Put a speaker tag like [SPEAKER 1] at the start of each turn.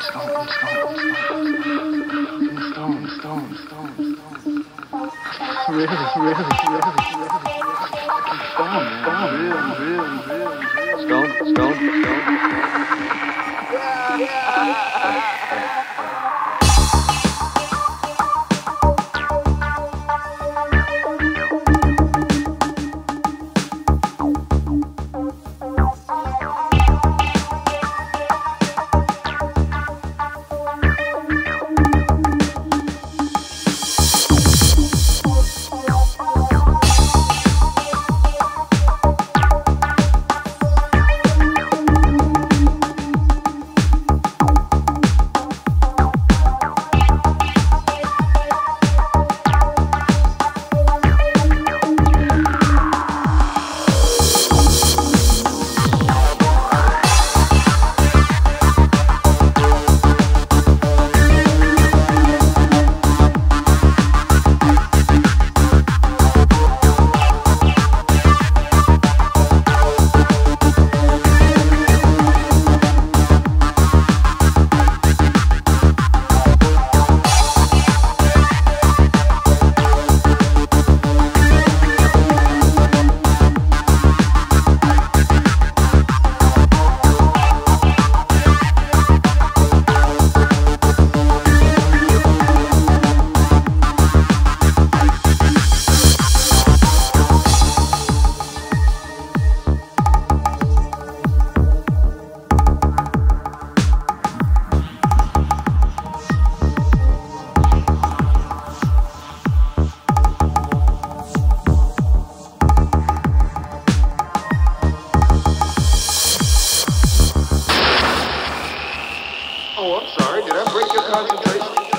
[SPEAKER 1] stone, stone, stone, stone, stone,
[SPEAKER 2] Oh, I'm sorry. Did I break your concentration?